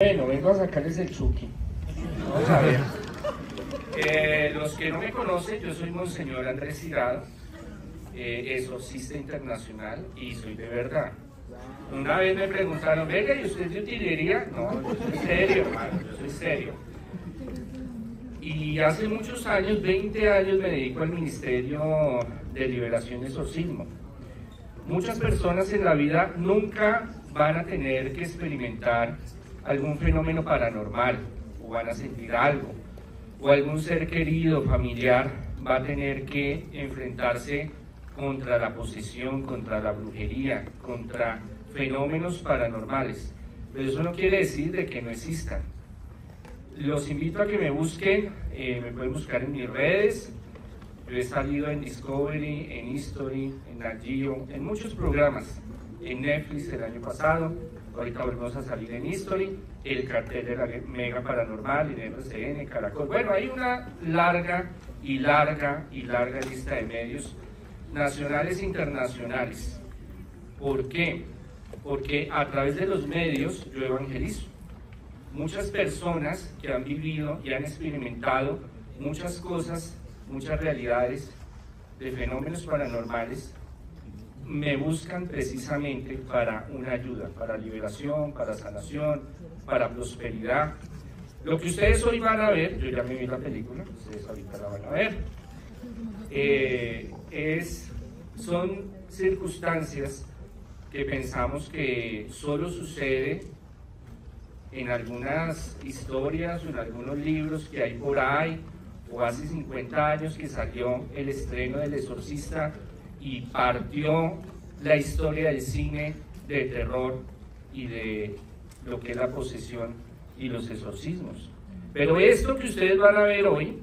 Bueno, vengo a sacarles el Chucky. Vamos a ver. Eh, los que no me conocen, yo soy Monseñor Andrés Hirado, eh, exorcista internacional y soy de verdad. Una vez me preguntaron, venga, ¿y usted de utilería? No, yo soy serio, hermano, yo soy serio. Y hace muchos años, 20 años, me dedico al Ministerio de Liberación y Exorcismo. Muchas personas en la vida nunca van a tener que experimentar algún fenómeno paranormal o van a sentir algo o algún ser querido, familiar va a tener que enfrentarse contra la posesión, contra la brujería, contra fenómenos paranormales. Pero eso no quiere decir de que no existan. Los invito a que me busquen, eh, me pueden buscar en mis redes. Yo he salido en Discovery, en History, en Nagio, en muchos programas, en Netflix el año pasado, ahorita volvemos a salir en History, el cartel de la Mega Paranormal, en RCN, Caracol. Bueno, hay una larga y larga y larga lista de medios nacionales e internacionales. ¿Por qué? Porque a través de los medios yo evangelizo. Muchas personas que han vivido y han experimentado muchas cosas, muchas realidades de fenómenos paranormales, me buscan precisamente para una ayuda, para liberación, para sanación, para prosperidad. Lo que ustedes hoy van a ver, yo ya me vi la película, ustedes ahorita la van a ver, eh, es, son circunstancias que pensamos que solo sucede en algunas historias o en algunos libros que hay por ahí, o hace 50 años que salió el estreno del exorcista y partió la historia del cine de terror y de lo que es la posesión y los exorcismos. Pero esto que ustedes van a ver hoy,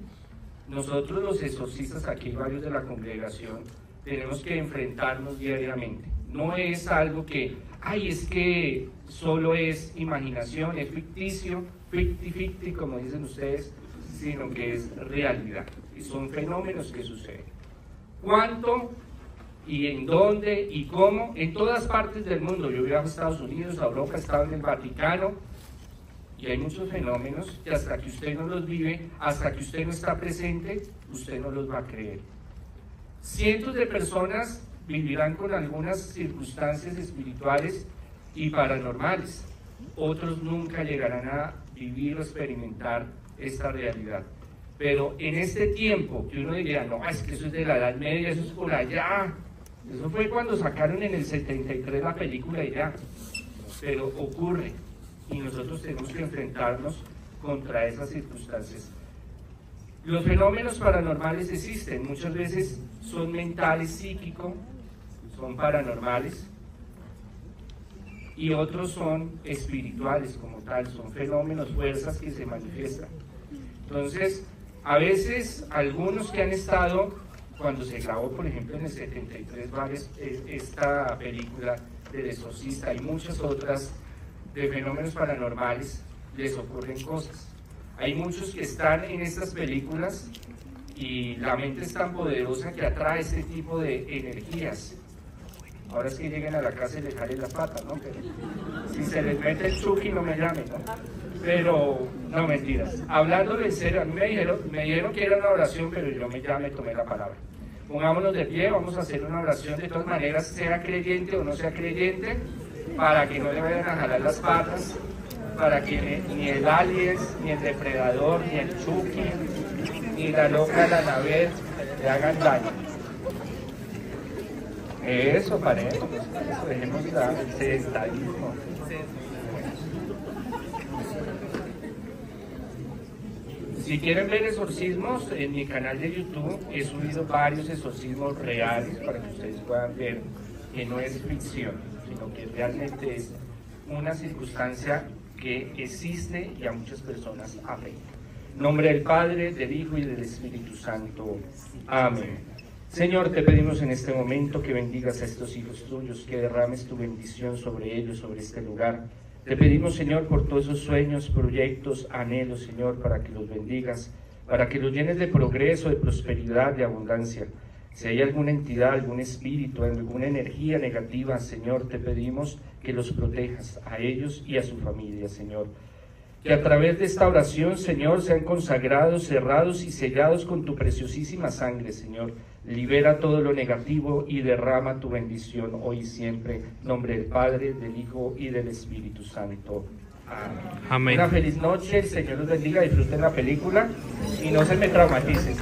nosotros los exorcistas, aquí varios de la congregación, tenemos que enfrentarnos diariamente. No es algo que, ay, es que solo es imaginación, es ficticio, ficti, ficti, como dicen ustedes, sino que es realidad. Y son fenómenos que suceden. ¿Cuánto y en dónde y cómo? En todas partes del mundo. Yo viajo a Estados Unidos, a Europa, he en el Vaticano, y hay muchos fenómenos que hasta que usted no los vive, hasta que usted no está presente, usted no los va a creer. Cientos de personas vivirán con algunas circunstancias espirituales y paranormales. Otros nunca llegarán a vivir o experimentar esta realidad. Pero en este tiempo que uno diría, no, es que eso es de la Edad Media, eso es por allá. Eso fue cuando sacaron en el 73 la película y ya. Pero ocurre y nosotros tenemos que enfrentarnos contra esas circunstancias. Los fenómenos paranormales existen, muchas veces son mentales, psíquicos, son paranormales, y otros son espirituales como tal, son fenómenos, fuerzas que se manifiestan. Entonces, a veces algunos que han estado, cuando se grabó, por ejemplo, en el 73, esta película del exorcista y muchas otras de fenómenos paranormales, les ocurren cosas. Hay muchos que están en estas películas y la mente es tan poderosa que atrae este tipo de energías. Ahora es que lleguen a la casa y les jalen las patas, ¿no? si se les mete el chuki no me llamen, ¿no? Pero, no mentiras. Hablando de serio, a mí me dijeron, me dijeron que era una oración, pero yo me llamé, tomé la palabra. Pongámonos de pie, vamos a hacer una oración de todas maneras, sea creyente o no sea creyente, para que no le vayan a jalar las patas, para que ni el alias, ni el depredador, ni el chuki, ni la loca la nave le hagan daño. Eso, paremos, eso, dejemos la, sedentarismo. Si quieren ver exorcismos, en mi canal de YouTube he subido varios exorcismos reales para que ustedes puedan ver que no es ficción, sino que realmente es una circunstancia que existe y a muchas personas afecta. Nombre del Padre, del Hijo y del Espíritu Santo. Amén. Señor, te pedimos en este momento que bendigas a estos hijos tuyos, que derrames tu bendición sobre ellos, sobre este lugar te pedimos, Señor, por todos esos sueños, proyectos, anhelos, Señor, para que los bendigas, para que los llenes de progreso, de prosperidad, de abundancia. Si hay alguna entidad, algún espíritu, alguna energía negativa, Señor, te pedimos que los protejas a ellos y a su familia, Señor. Que a través de esta oración, Señor, sean consagrados, cerrados y sellados con tu preciosísima sangre, Señor. Libera todo lo negativo y derrama tu bendición hoy y siempre. En nombre del Padre, del Hijo y del Espíritu Santo. Amén. Amén. Una feliz noche, el Señor los bendiga, disfruten la película y no se me traumaticen.